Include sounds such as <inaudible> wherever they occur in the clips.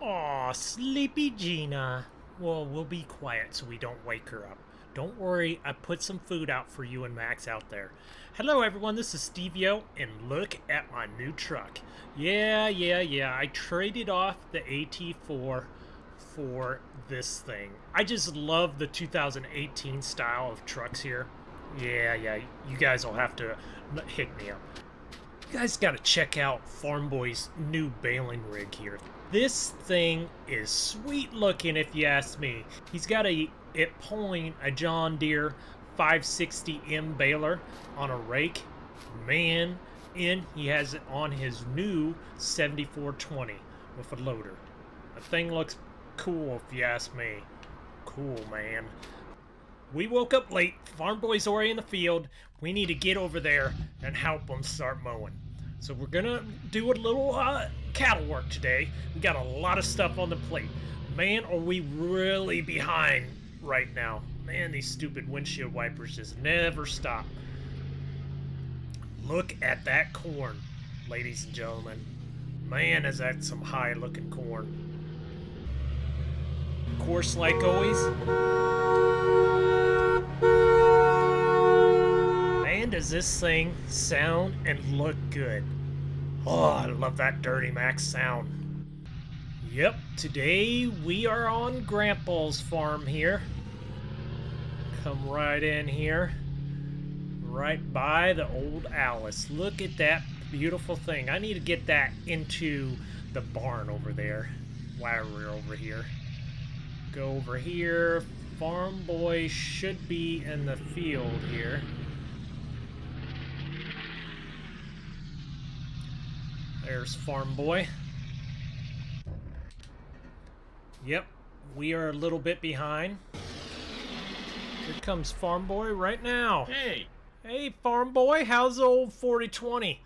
Aw, sleepy Gina. Well, we'll be quiet so we don't wake her up. Don't worry, I put some food out for you and Max out there. Hello everyone, this is Steveo, and look at my new truck. Yeah, yeah, yeah, I traded off the AT4 for this thing. I just love the 2018 style of trucks here. Yeah, yeah, you guys will have to hit me up. You guys gotta check out Farm Boy's new baling rig here. This thing is sweet looking if you ask me. He's got a it pulling a John Deere 560M baler on a rake. Man, and he has it on his new 7420 with a loader. The thing looks cool if you ask me. Cool, man. We woke up late. Farm boy's already in the field. We need to get over there and help them start mowing. So we're gonna do a little uh, cattle work today. We got a lot of stuff on the plate. Man, are we really behind right now. Man, these stupid windshield wipers just never stop. Look at that corn, ladies and gentlemen. Man, is that some high-looking corn. Of course, like always, man, does this thing sound and look good. Oh, I love that Dirty Max sound. Yep, today we are on Grandpa's farm here. Come right in here. Right by the old Alice. Look at that beautiful thing. I need to get that into the barn over there while we're over here. Go over here. Farm boy should be in the field here. There's Farm Boy. Yep, we are a little bit behind. Here comes Farm Boy right now. Hey! Hey, Farm Boy, how's the old 4020?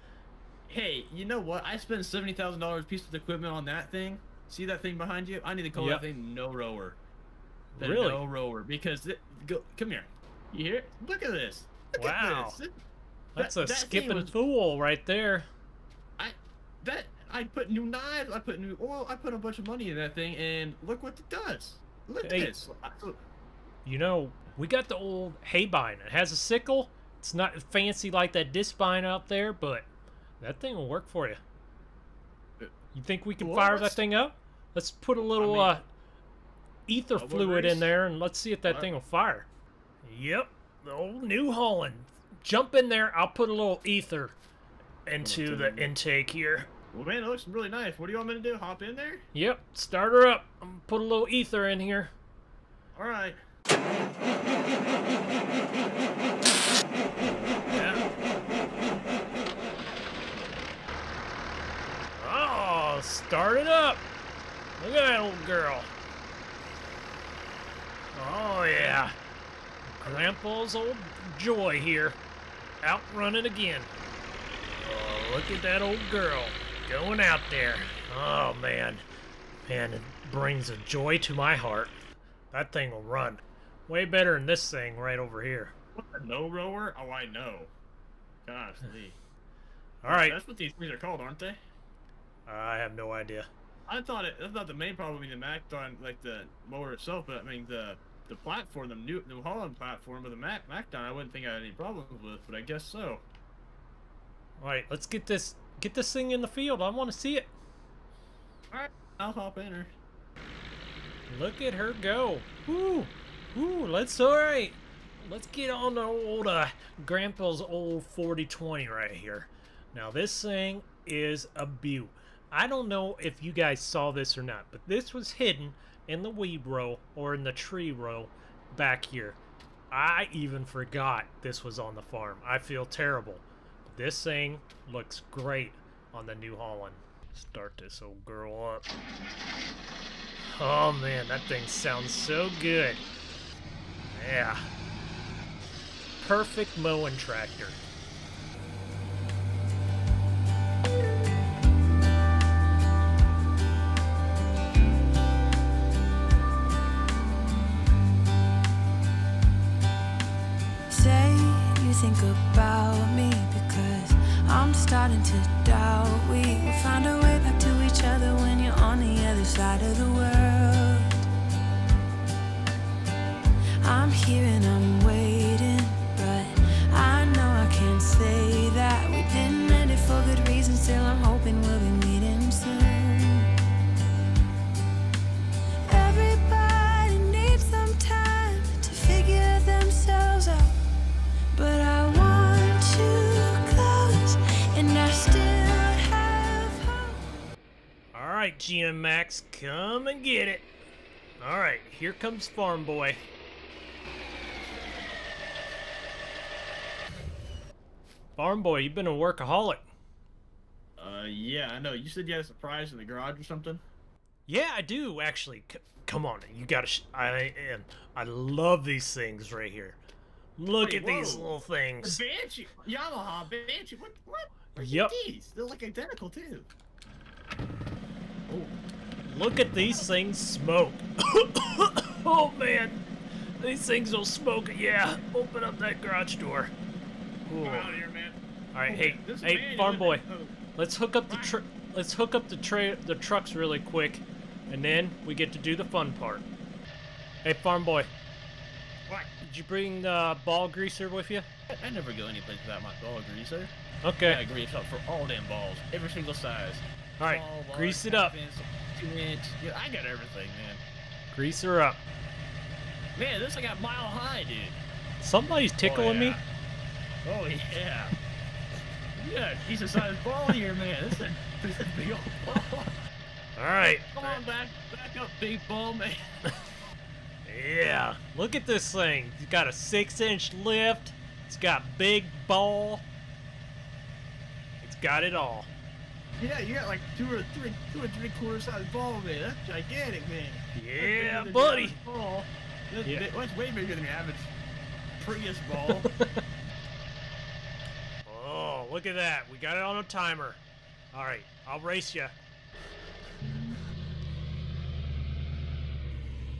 Hey, you know what? I spent $70,000 piece of equipment on that thing. See that thing behind you? I need to call yep. that thing no rower. The really? No rower. Because, it, go, come here. You hear it? Look at this. Look wow. At this. It, That's that, a that skipping was, fool right there that I put new knives, I put new oil, I put a bunch of money in that thing, and look what it does. Look hey, at this. You know, we got the old haybine. It has a sickle. It's not fancy like that discbine out there, but that thing will work for you. Uh, you think we can well, fire that thing up? Let's put a little I mean, uh, ether fluid in there, and let's see if that thing will fire. Yep, the old New Holland. Jump in there. I'll put a little ether into the intake here. Well, man, it looks really nice. What do you want me to do? Hop in there? Yep, start her up. I'm gonna put a little ether in here. All right. Yeah. Oh, start it up. Look at that old girl. Oh, yeah. Grandpa's old joy here. Out running again. Look at that old girl going out there. Oh, man. Man, it brings a joy to my heart. That thing will run. Way better than this thing right over here. What, a no rower? Oh, I know. Gosh, <sighs> Lee. All right. That's what these things are called, aren't they? I have no idea. I thought it. I thought the main problem being the Mac on like the mower itself, but I mean the the platform, the New New Holland platform, with the Mac MacDon, I wouldn't think I had any problems with, but I guess so. All right, let's get this get this thing in the field. I want to see it. All right, I'll hop in her. Look at her go. Woo, woo. Let's all right. Let's get on the old uh, Grandpa's old 4020 right here. Now this thing is a beaut. I don't know if you guys saw this or not, but this was hidden in the weed row or in the tree row back here. I even forgot this was on the farm. I feel terrible. This thing looks great on the New Holland. Start this old girl up. Oh man, that thing sounds so good. Yeah. Perfect mowing tractor. Side of the world. I'm here and I'm Max, come and get it. All right, here comes Farm Boy. Farm Boy, you've been a workaholic. Uh, yeah, I know. You said you had a surprise in the garage or something. Yeah, I do actually. C- come on, you gotta. Sh- I and I love these things right here. Look at these little things. Banshee, Yamaha Banshee. What? What? Where'd Yep. These? They're like identical too. Oh, Look at these things smoke. <coughs> oh man, these things will smoke. Yeah, open up that garage door. Ooh. out of here, man. All right, Oh, hey, this hey, farm boy. Oh, let's hook up the tr- let's hook up the tra- the trucks really quick, and then we get to do the fun part. Hey, farm boy, what? did you bring the ball greaser with you? I, I never go anyplace without my ball greaser. Okay. I grease up for all damn balls, every single size. All right, grease it up. inch, Yeah, I got everything, man. Grease her up. Man, this I got mile high, dude. Somebody's tickling oh, me. Oh yeah. Yeah, he's a size ball here, man. This is, this is big old ball. All right. Come on back, back up, big ball, man. Yeah. Look at this thing. It's got a six-inch lift. It's got big ball. It's got it all. Yeah, you got like two or three, two or three quarter size ball, man. That's gigantic, man. That's bigger Yeah, than buddy. average Ball. That's, Yeah. that's way bigger than the average Prius ball. <laughs> Oh, look at that. We got it on a timer. All right, I'll race you.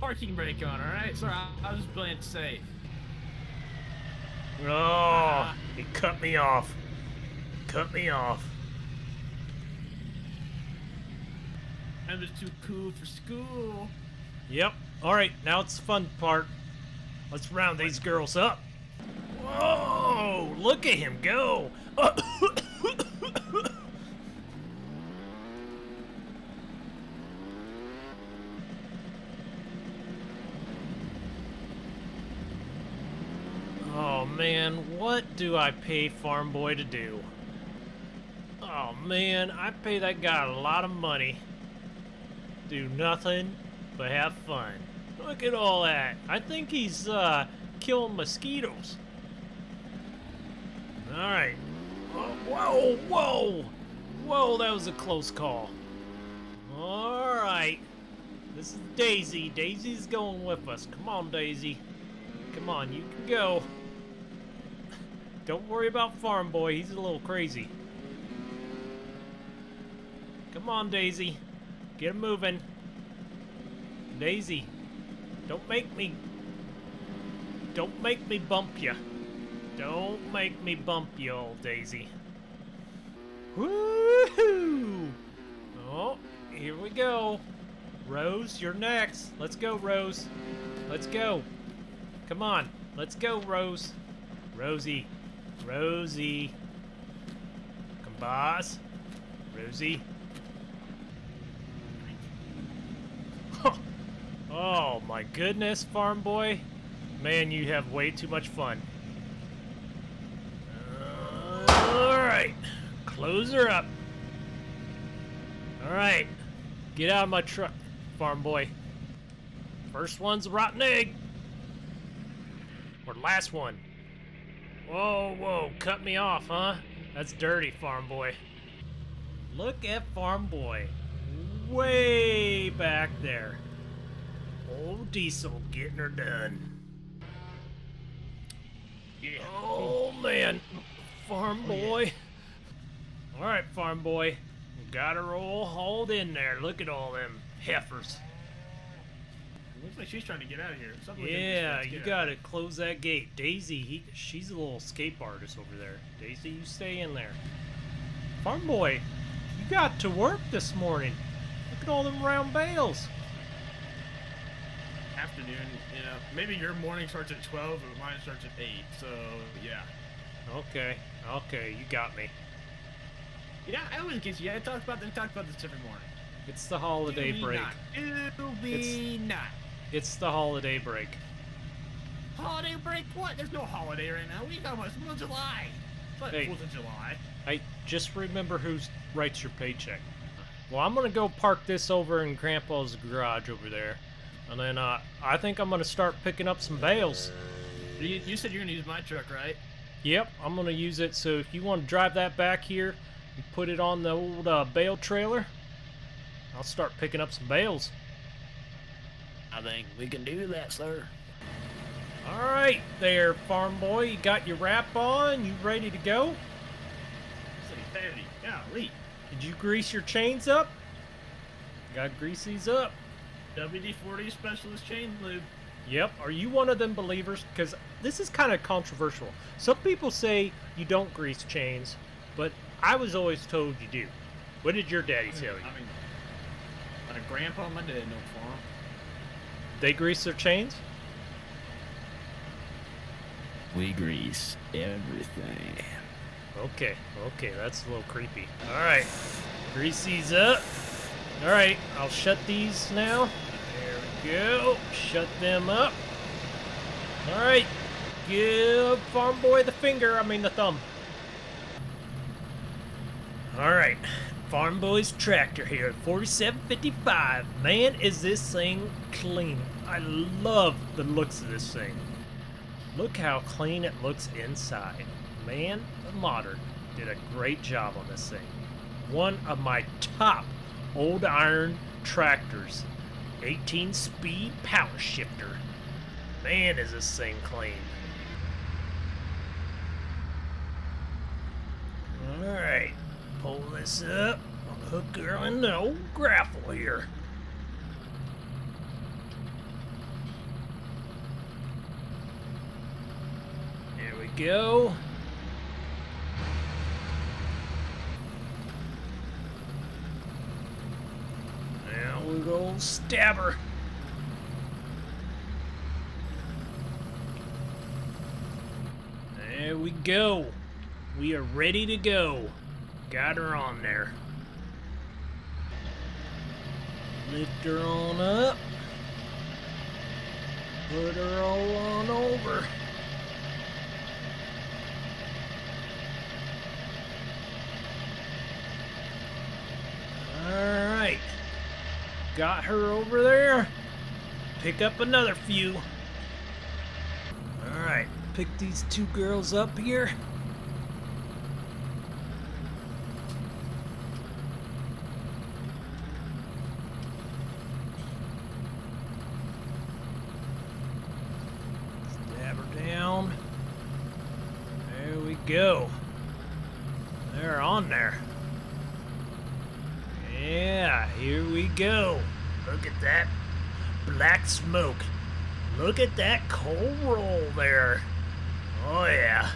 Parking brake on, all right. Sorry, I, I was just playing it safe. Oh, uh-huh. he cut me off. Cut me off. I'm just too cool for school. Yep. All right, now it's the fun part. Let's round these girls up. Whoa! Look at him go. <coughs> oh man, what do I pay Farm Boy to do? Oh man, I pay that guy a lot of money do nothing but have fun. Look at all that. I think he's uh, killing mosquitoes. All right. Oh, whoa, whoa, whoa! That was a close call. All right. This is Daisy. Daisy's going with us. Come on, Daisy. Come on, you can go. Don't worry about Farm Boy. He's a little crazy. Come on, Daisy. Get moving. Daisy, don't make me. Don't make me bump you. Don't make me bump you, old Daisy. Woohoo! Oh, here we go. Rose, you're next. Let's go, Rose. Let's go. Come on. Let's go, Rose. Rosie. Rosie. Come, boss. Rosie. Oh my goodness, farm boy. Man, you have way too much fun. Alright. Close her up. Alright. Get out of my truck, farm boy. First one's a rotten egg. Or last one. Whoa, whoa, cut me off, huh? That's dirty, farm boy. Look at farm boy. Way back there. Old Diesel getting her done. Yeah. Oh man, farm oh, boy. All right, farm boy, we got her all hauled in there. Look at all them heifers. Looks like she's trying to get out of here. Something. Yeah, Let's you gotta close that gate. Daisy, he, she's a little escape artist over there. Daisy, you stay in there. Farm boy, you got to work this morning. Look at all them round bales. Afternoon, you know, maybe your morning starts at 12, but mine starts at 8. So yeah. Okay, okay, you got me. Yeah, I always get you. I talk about this. Talk about this every morning. It's the holiday break. Not? Do we not? It's the holiday break. Holiday break? What? There's no holiday right now. We got Fourth of July. It's not Hey. Fourth of July. I just remember who writes your paycheck. Well, I'm gonna go park this over in Grandpa's garage over there, and then uh, I think I'm gonna start picking up some bales. You, you said you're gonna use my truck, right? Yep, I'm gonna use it. So if you want to drive that back here and put it on the old uh, bale trailer, I'll start picking up some bales. I think we can do that, sir. All right, there, farm boy. You got your wrap on. You ready to go? City 30. Golly. Did you grease your chains up? Got to grease these up. WD-40 Specialist Chain Lube. Yep. Are you one of them believers? Because this is kind of controversial. Some people say you don't grease chains, but I was always told you do. What did your daddy tell you? I mean, my grandpa and my dad know farm. They grease their chains? We grease everything. Okay, okay, that's a little creepy. All right, grease these up. All right, I'll shut these now. There we go. Shut them up. All right, give farm boy the finger. I mean the thumb. All right, farm boy's tractor here, 4755. Man, is this thing clean? I love the looks of this thing. Look how clean it looks inside. Man, the Modern did a great job on this thing. One of my top old iron tractors. 18 speed power shifter. Man, is this thing clean. Alright, pull this up. Hook her in the old grapple here. There we go. Now we go stab her. There we go. We are ready to go. Got her on there. Lift her on up. Put her all on over. Alright. Got her over there. Pick up another few. Alright, pick these two girls up here. Stab her down. There we go. They're on there. Here we go. Look at that black smoke. Look at that coal roll there. Oh, yeah.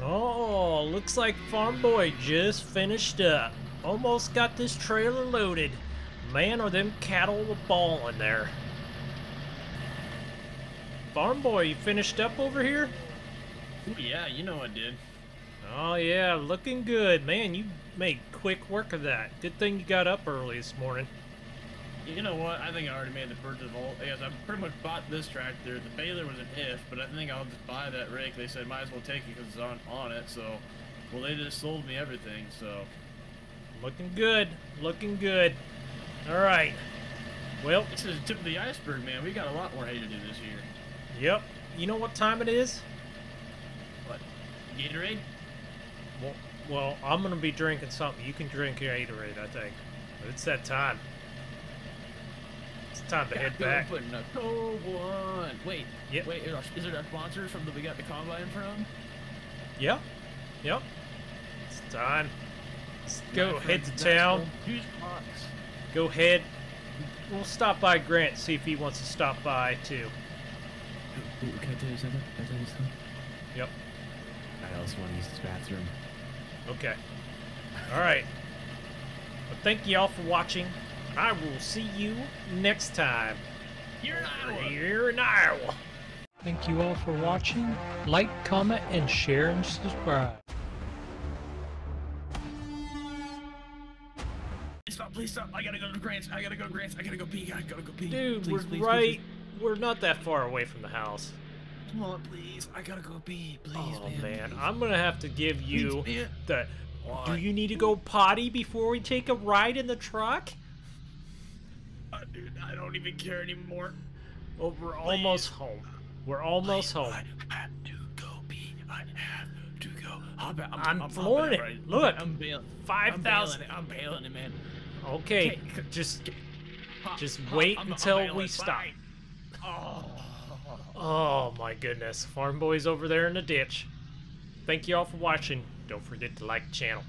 Oh, looks like Farm Boy just finished up. Almost got this trailer loaded. Man, are them cattle balling there. Farm Boy, you finished up over here? Ooh, yeah, you know I did. Oh yeah, looking good. Man, you made quick work of that. Good thing you got up early this morning. You know what? I think I already made the purchase of all. Because I pretty much bought this tractor. The baler was an if, but I think I'll just buy that rake. They said might as well take it because it's on on it. So, well, they just sold me everything. So, Looking good. Looking good. All right. Well, this is the tip of the iceberg, man. We got a lot more hay to do this year. yep. You know what time it is? What? Gatorade? Well, well I'm gonna be drinking something. You can drink your Gatorade, I think. But it's that time. It's time to head Go back. Putting a cold one. Wait. Yep. Wait. Is, our, is it our sponsors from the we got the combine from? Yep. Yep. It's time. Let's go Knife head to town. old juice. Go ahead. We'll stop by Grant, see if he wants to stop by too. Ooh, can I tell you something? Can I tell you something? Yep. I also want to use this bathroom. Okay. All right. But thank you all for watching. I will see you next time. You're an Iowa. Here now. Thank you all for watching. Like, comment, and share and subscribe. Stop, please stop. I gotta go to Grants. I gotta go to Grants. I gotta go pee. I gotta go pee. Dude, please, we're please, please, right. We're not that far away from the house. Please. Come on, please. I gotta go pee. Please, oh man. man, please. I'm gonna have to give you Please, the. Do you need to go potty before we take a ride in the truck? Uh, dude, I don't even care anymore. Oh, we're almost home. We're almost home. I have to go pee. I have to go. I'm, I'm, I'm I'm flooring it. right. Look. I'm bailing. Five I'm bailing it. I'm bailing it, man. Okay, Okay, just Just wait until we stop. Bye. Oh. Oh my goodness. Farm Boy's over there in the ditch. Thank you all for watching. Don't forget to like the channel.